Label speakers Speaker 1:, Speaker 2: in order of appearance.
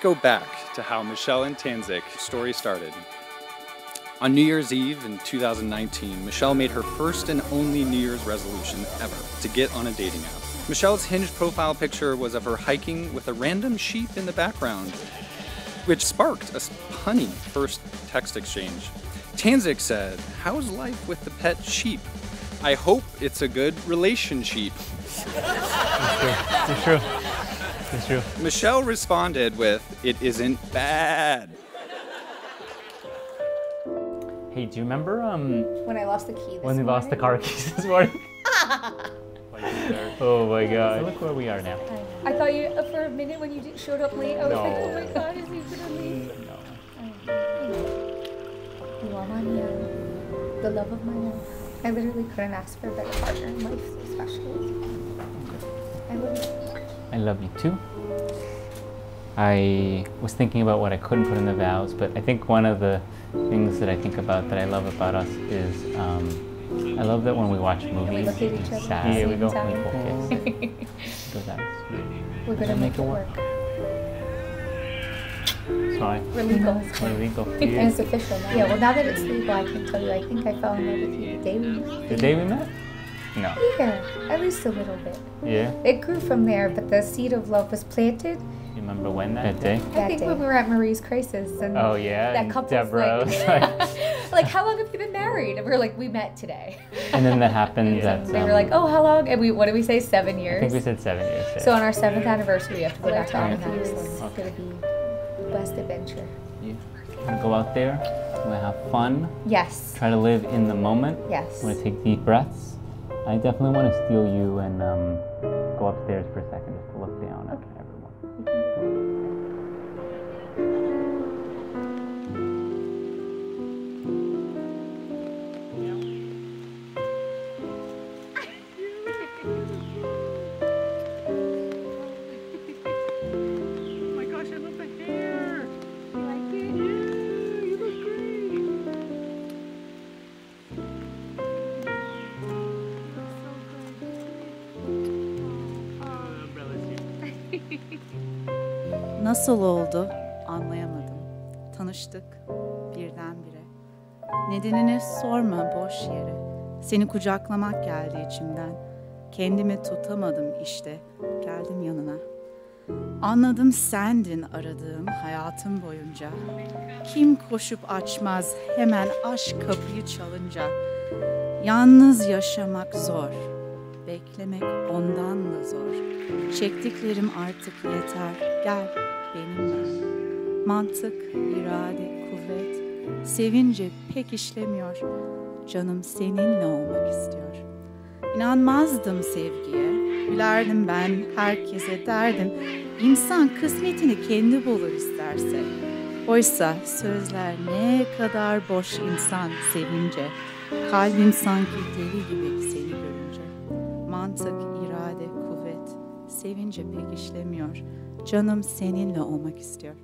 Speaker 1: go back to how Michelle and Tansik story started. On New Year's Eve in 2019, Michelle made her first and only New Year's resolution ever to get on a dating app. Michelle's hinged profile picture was of her hiking with a random sheep in the background, which sparked a punny first text exchange. Tansik said, How's life with the pet sheep? I hope it's a good relationship.
Speaker 2: It's true. It's true.
Speaker 1: Michelle responded with, It isn't bad.
Speaker 2: Hey, do you remember um
Speaker 3: When I lost the key this
Speaker 2: when we lost the car keys this morning? oh my god. So look where we are now.
Speaker 3: I thought you, uh, for a minute when you showed up late, I was like, oh my god, is he gonna leave?
Speaker 2: No.
Speaker 3: You are my man, the love of my life. I literally couldn't ask for a better partner in life, so special. I love you.
Speaker 2: I love you too. I was thinking about what I couldn't put in the vows, but I think one of the things that I think about that I love about us is um, I love that when we watch movies
Speaker 3: look at each
Speaker 2: and
Speaker 3: other at
Speaker 2: sad, here we go,
Speaker 3: time.
Speaker 2: we kiss. So that's
Speaker 3: We're gonna make,
Speaker 2: make
Speaker 3: it
Speaker 2: it
Speaker 3: work.
Speaker 2: work? Sorry.
Speaker 3: We're legal.
Speaker 2: We're legal.
Speaker 3: and it's official now. Yeah, well, now that it's legal, I can tell you, I think I fell in love with you the day we met.
Speaker 2: The day we met? No.
Speaker 3: Yeah, at least a little bit.
Speaker 2: Yeah.
Speaker 3: It grew from there, but the seed of love was planted.
Speaker 2: You remember when that day?
Speaker 3: I think when we were at Marie's Crisis and
Speaker 2: Oh yeah.
Speaker 3: that
Speaker 2: couple
Speaker 3: couple's
Speaker 2: Deborah
Speaker 3: like,
Speaker 2: was like,
Speaker 3: like, how long have you been married? And we are like, we met today.
Speaker 2: and then that happened at.
Speaker 3: they were
Speaker 2: um,
Speaker 3: like, oh, how long? And we, what did we say? Seven years.
Speaker 2: I
Speaker 3: years.
Speaker 2: think we said seven years. yeah.
Speaker 3: so on our seventh anniversary, we have to go back to
Speaker 2: time
Speaker 3: Almanac.
Speaker 2: for you
Speaker 3: So
Speaker 2: is
Speaker 3: it's gonna be the best adventure.
Speaker 2: Yeah. We're gonna go out there. We're gonna have fun.
Speaker 3: Yes.
Speaker 2: Try to live in the moment.
Speaker 3: Yes.
Speaker 2: I'm gonna take deep breaths. I definitely want to steal you and um, go upstairs for a second just to look
Speaker 4: Nasıl oldu anlayamadım. Tanıştık birdenbire. Nedenini sorma boş yere. Seni kucaklamak geldi içimden. Kendimi tutamadım işte. Geldim yanına. Anladım sendin aradığım hayatım boyunca. Kim koşup açmaz hemen aşk kapıyı çalınca. Yalnız yaşamak zor. Beklemek ondan da zor. Çektiklerim artık yeter. Gel benimle. Mantık, irade, kuvvet. Sevince pek işlemiyor. Canım seninle olmak istiyor. İnanmazdım sevgiye. Gülerdim ben herkese derdim. İnsan kısmetini kendi bulur isterse. Oysa sözler ne kadar boş insan sevince. Kalbim sanki deli gibi seni görünce. Mantık, irade. Sevince pek işlemiyor. Canım seninle olmak istiyor.